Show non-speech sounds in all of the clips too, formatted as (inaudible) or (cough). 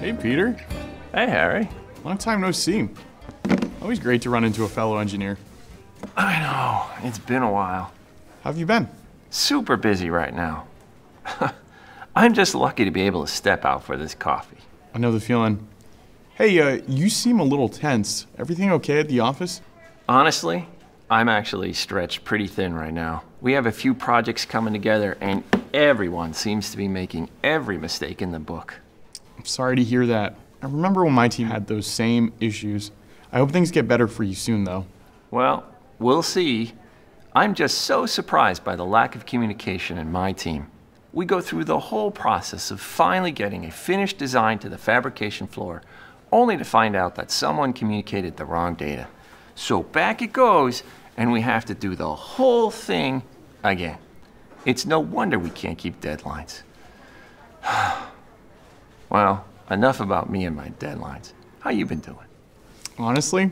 Hey, Peter. Hey, Harry. Long time no see. Always great to run into a fellow engineer. I know, it's been a while. How have you been? Super busy right now. (laughs) I'm just lucky to be able to step out for this coffee. I know the feeling. Hey, uh, you seem a little tense. Everything okay at the office? Honestly, I'm actually stretched pretty thin right now. We have a few projects coming together, and everyone seems to be making every mistake in the book. I'm sorry to hear that. I remember when my team had those same issues. I hope things get better for you soon, though. Well, we'll see. I'm just so surprised by the lack of communication in my team. We go through the whole process of finally getting a finished design to the fabrication floor, only to find out that someone communicated the wrong data. So back it goes, and we have to do the whole thing again. It's no wonder we can't keep deadlines. (sighs) well, enough about me and my deadlines. How you been doing? Honestly,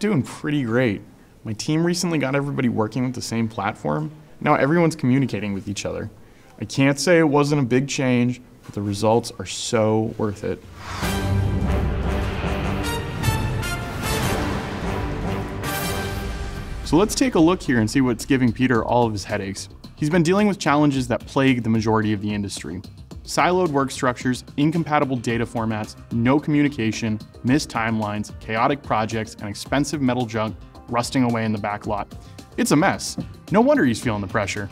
doing pretty great. My team recently got everybody working with the same platform. Now everyone's communicating with each other. I can't say it wasn't a big change, but the results are so worth it. So let's take a look here and see what's giving Peter all of his headaches. He's been dealing with challenges that plague the majority of the industry. Siloed work structures, incompatible data formats, no communication, missed timelines, chaotic projects, and expensive metal junk rusting away in the back lot. It's a mess. No wonder he's feeling the pressure.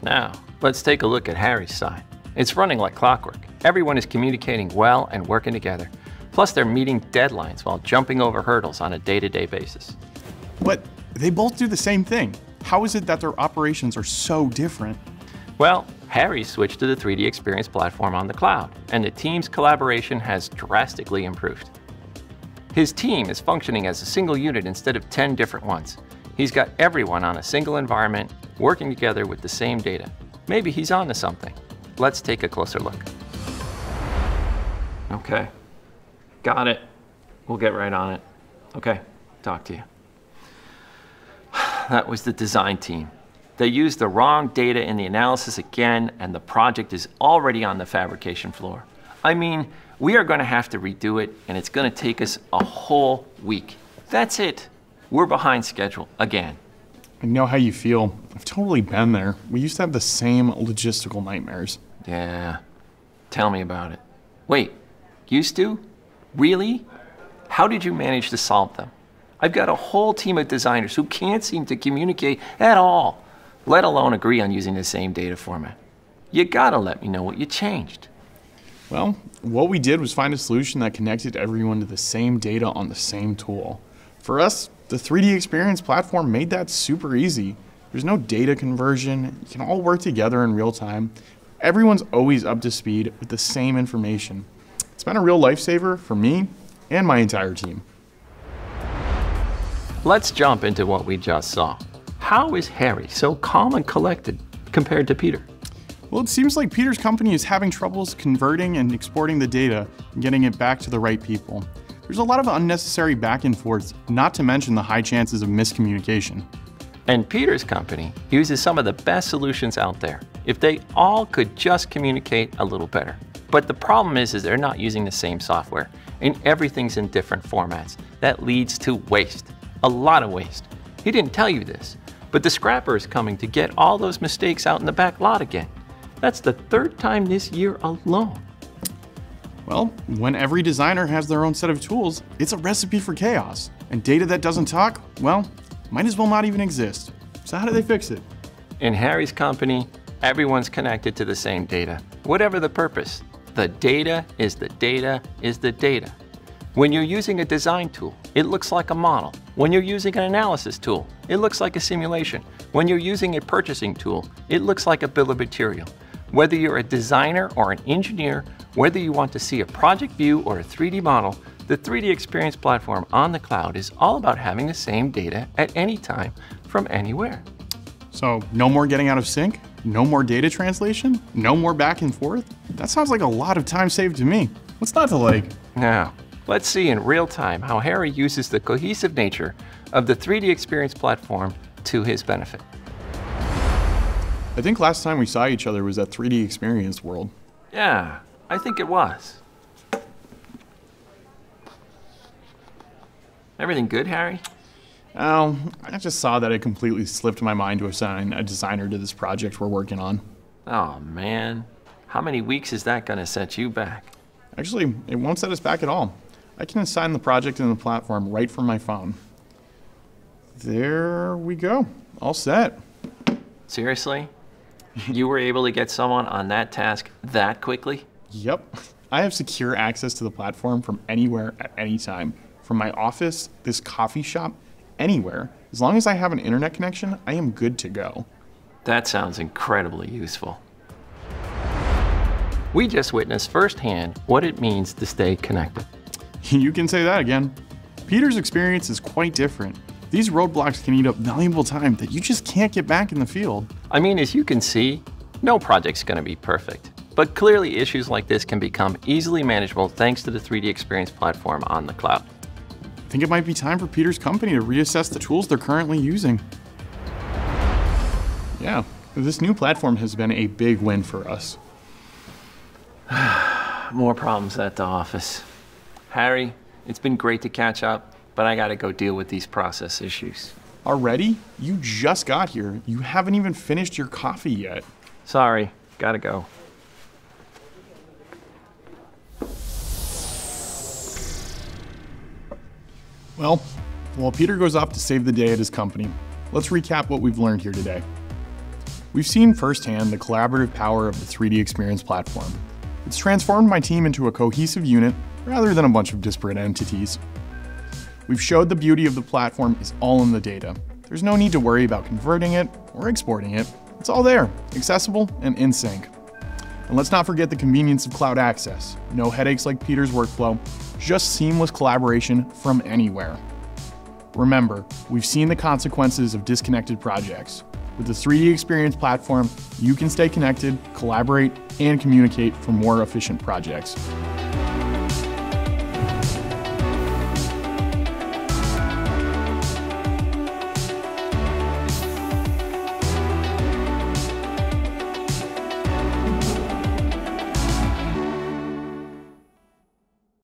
Now, let's take a look at Harry's side. It's running like clockwork. Everyone is communicating well and working together. Plus, they're meeting deadlines while jumping over hurdles on a day to day basis. But they both do the same thing. How is it that their operations are so different? Well, Harry switched to the 3D Experience platform on the cloud, and the team's collaboration has drastically improved. His team is functioning as a single unit instead of 10 different ones. He's got everyone on a single environment, working together with the same data. Maybe he's on to something. Let's take a closer look. Okay. Got it. We'll get right on it. Okay, talk to you. (sighs) That was the design team. They used the wrong data in the analysis again, and the project is already on the fabrication floor. I mean, we are going to have to redo it, and it's going to take us a whole week. That's it. We're behind schedule again. I know how you feel. I've totally been there. We used to have the same logistical nightmares. Yeah. Tell me about it. Wait, used to? Really? How did you manage to solve them? I've got a whole team of designers who can't seem to communicate at all, let alone agree on using the same data format. You gotta let me know what you changed. Well, what we did was find a solution that connected everyone to the same data on the same tool. For us, the 3D Experience platform made that super easy. There's no data conversion, you can all work together in real time. Everyone's always up to speed with the same information. It's been a real lifesaver for me and my entire team. Let's jump into what we just saw. How is Harry so calm and collected compared to Peter? Well, it seems like Peter's company is having troubles converting and exporting the data and getting it back to the right people. There's a lot of unnecessary back and forth, not to mention the high chances of miscommunication. And Peter's company uses some of the best solutions out there if they all could just communicate a little better. But the problem is, is they're not using the same software and everything's in different formats. That leads to waste, a lot of waste. He didn't tell you this, but the scrapper is coming to get all those mistakes out in the back lot again. That's the third time this year alone. Well, when every designer has their own set of tools, it's a recipe for chaos. And data that doesn't talk, well, might as well not even exist. So how do they fix it? In Harry's company, everyone's connected to the same data, whatever the purpose. The data is the data is the data. When you're using a design tool, it looks like a model. When you're using an analysis tool, it looks like a simulation. When you're using a purchasing tool, it looks like a bill of material. Whether you're a designer or an engineer, whether you want to see a project view or a 3D model, the 3D Experience platform on the cloud is all about having the same data at any time from anywhere. So, no more getting out of sync? No more data translation? No more back and forth? That sounds like a lot of time saved to me. What's not to like? Now, let's see in real time how Harry uses the cohesive nature of the 3D Experience platform to his benefit. I think last time we saw each other was at 3D Experience World. Yeah, I think it was. Everything good, Harry? Oh, I just saw that it completely slipped my mind to assign a designer to this project we're working on. Oh, man. How many weeks is that going to set you back? Actually, it won't set us back at all. I can assign the project and the platform right from my phone. There we go. All set. Seriously? you were able to get someone on that task that quickly? Yep. I have secure access to the platform from anywhere at any time. From my office, this coffee shop, anywhere. As long as I have an internet connection, I am good to go. That sounds incredibly useful. We just witnessed firsthand what it means to stay connected. (laughs) you can say that again. Peter's experience is quite different. These roadblocks can eat up valuable time that you just can't get back in the field. I mean, as you can see, no project's going to be perfect. But clearly, issues like this can become easily manageable thanks to the 3D Experience platform on the cloud. I think it might be time for Peter's company to reassess the tools they're currently using. Yeah, this new platform has been a big win for us. (sighs) More problems at the office. Harry, it's been great to catch up, but I gotta go deal with these process issues. Already? You just got here. You haven't even finished your coffee yet. Sorry, gotta go. Well, while Peter goes off to save the day at his company, let's recap what we've learned here today. We've seen firsthand the collaborative power of the 3D Experience platform. It's transformed my team into a cohesive unit rather than a bunch of disparate entities. We've showed the beauty of the platform is all in the data. There's no need to worry about converting it or exporting it. It's all there, accessible and in sync. And let's not forget the convenience of cloud access. No headaches like Peter's workflow, just seamless collaboration from anywhere. Remember, we've seen the consequences of disconnected projects. With the 3D Experience platform, you can stay connected, collaborate, and communicate for more efficient projects.